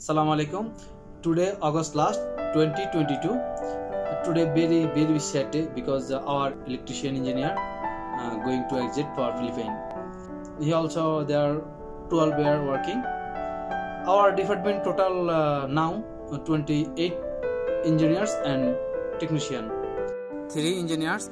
Assalamu alaikum. Today August last 2022. Today very very sad because our electrician engineer uh, going to exit for Philippines. He also there are 12 we are working. Our department total uh, now uh, 28 engineers and technician. Three engineers,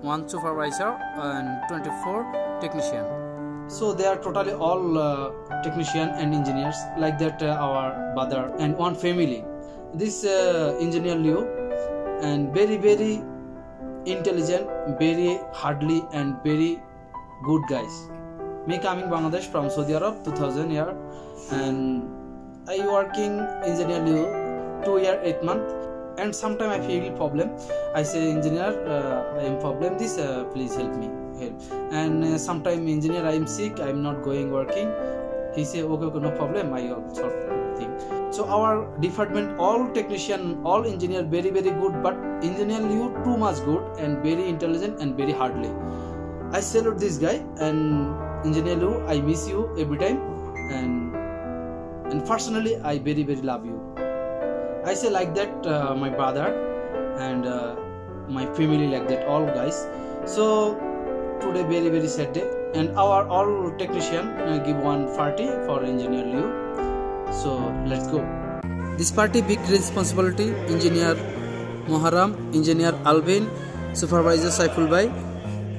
one supervisor and 24 technician. So they are totally all uh, technician and engineers like that uh, our brother and one family. This uh, engineer Leo and very very intelligent, very hardly and very good guys. Me coming Bangladesh from Saudi Arab 2000 year and I working engineer Leo two year eight month and sometime I feel problem. I say engineer uh, I am problem. This uh, please help me help. And uh, sometime engineer I am sick. I am not going working. He say okay, okay no problem. I will sort thing. So our department all technician all engineer very very good but engineer you too much good and very intelligent and very hardly. I salute this guy and engineer Leo I miss you every time and and personally I very very love you I say like that uh, my brother and uh, my family like that all guys. So today very very sad day. And our all technician uh, give one party for engineer Leo. So let's go. This party big responsibility engineer Moharam engineer Alvin supervisor Saiful Bhai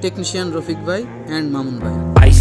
technician Rafiq Bhai and Mamun Bhai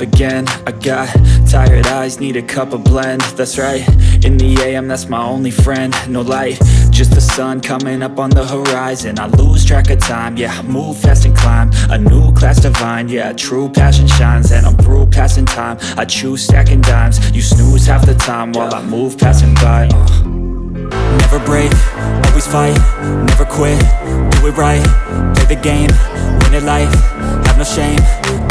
again. I got tired eyes, need a cup of blend. That's right, in the AM that's my only friend. No light, just the sun coming up on the horizon. I lose track of time, yeah, I move fast and climb. A new class divine, yeah, true passion shines. And I'm through passing time, I choose stacking dimes. You snooze half the time while I move passing by. Uh. Never break, always fight, never quit, do it right Play the game, win it life, have no shame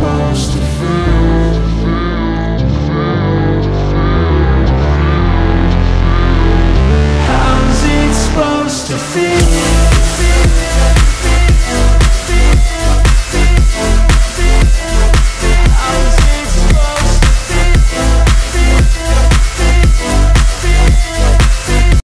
supposed to